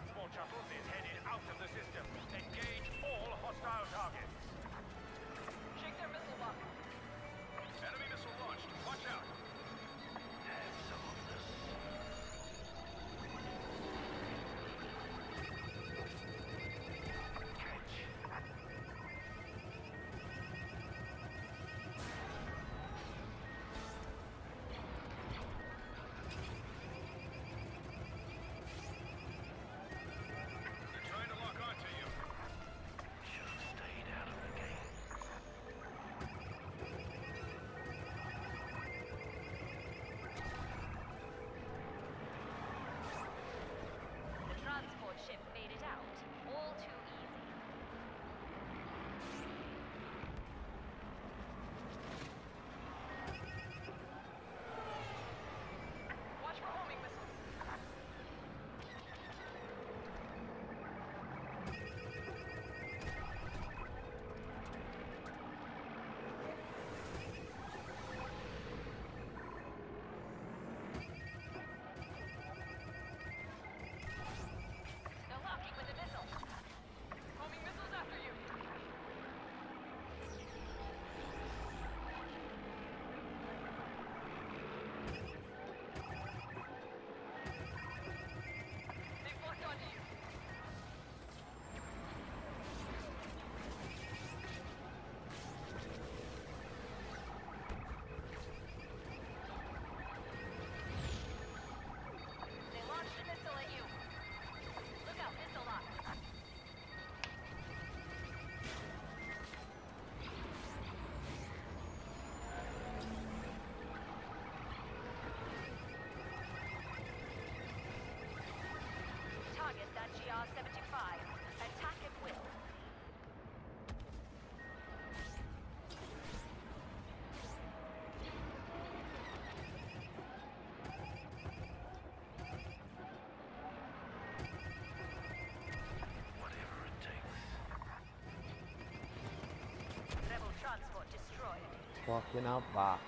transport shuttles is headed out of the system. Engage all hostile targets. fucking out box.